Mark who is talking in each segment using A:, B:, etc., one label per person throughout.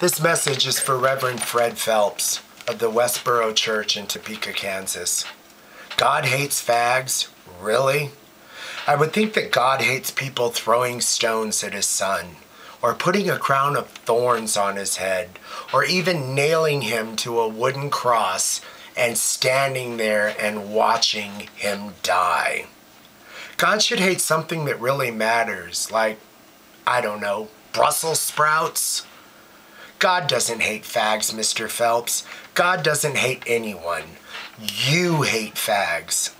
A: This message is for Reverend Fred Phelps of the Westboro Church in Topeka, Kansas. God hates fags? Really? I would think that God hates people throwing stones at his son, or putting a crown of thorns on his head, or even nailing him to a wooden cross and standing there and watching him die. God should hate something that really matters, like, I don't know, Brussels sprouts? God doesn't hate fags, Mr. Phelps. God doesn't hate anyone. You hate fags.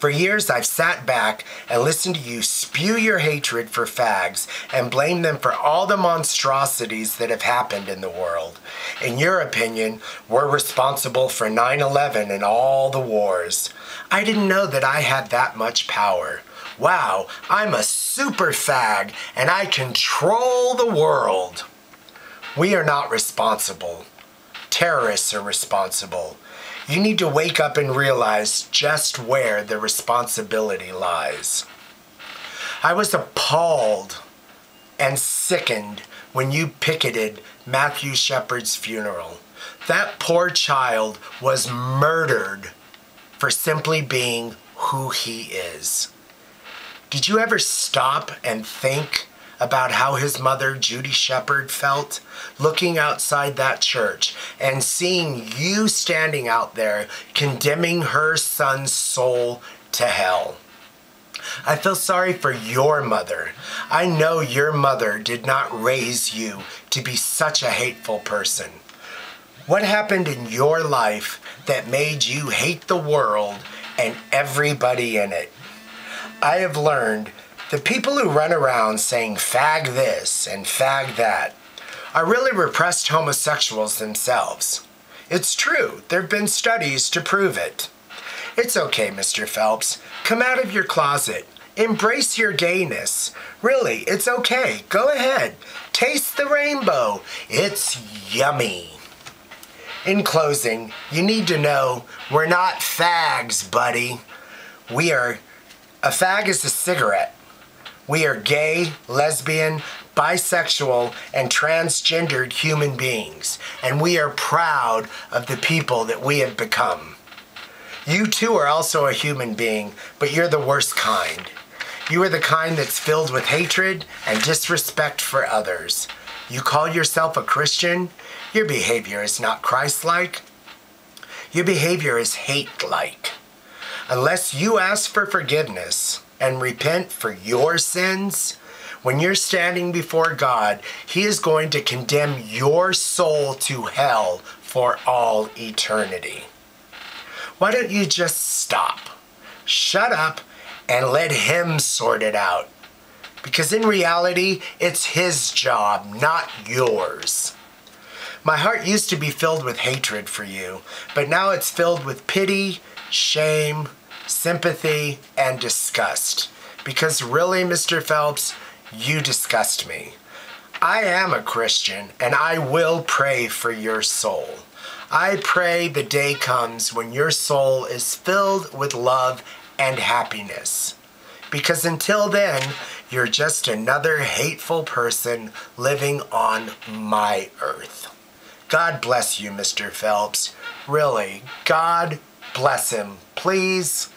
A: For years, I've sat back and listened to you spew your hatred for fags and blame them for all the monstrosities that have happened in the world. In your opinion, we're responsible for 9 11 and all the wars. I didn't know that I had that much power. Wow, I'm a super fag and I control the world. We are not responsible. Terrorists are responsible. You need to wake up and realize just where the responsibility lies. I was appalled and sickened when you picketed Matthew Shepard's funeral. That poor child was murdered for simply being who he is. Did you ever stop and think about how his mother, Judy Shepard, felt looking outside that church and seeing you standing out there condemning her son's soul to hell. I feel sorry for your mother. I know your mother did not raise you to be such a hateful person. What happened in your life that made you hate the world and everybody in it? I have learned the people who run around saying fag this and fag that are really repressed homosexuals themselves. It's true, there have been studies to prove it. It's okay, Mr. Phelps. Come out of your closet. Embrace your gayness. Really, it's okay. Go ahead. Taste the rainbow. It's yummy. In closing, you need to know we're not fags, buddy. We are. A fag is a cigarette. We are gay, lesbian, bisexual, and transgendered human beings, and we are proud of the people that we have become. You too are also a human being, but you're the worst kind. You are the kind that's filled with hatred and disrespect for others. You call yourself a Christian? Your behavior is not Christ like. Your behavior is hate like. Unless you ask for forgiveness, and repent for your sins, when you're standing before God, He is going to condemn your soul to hell for all eternity. Why don't you just stop? Shut up and let Him sort it out. Because in reality, it's His job, not yours. My heart used to be filled with hatred for you, but now it's filled with pity, shame, sympathy, and disgust. Because really, Mr. Phelps, you disgust me. I am a Christian and I will pray for your soul. I pray the day comes when your soul is filled with love and happiness. Because until then, you're just another hateful person living on my earth. God bless you, Mr. Phelps. Really, God bless him. Please.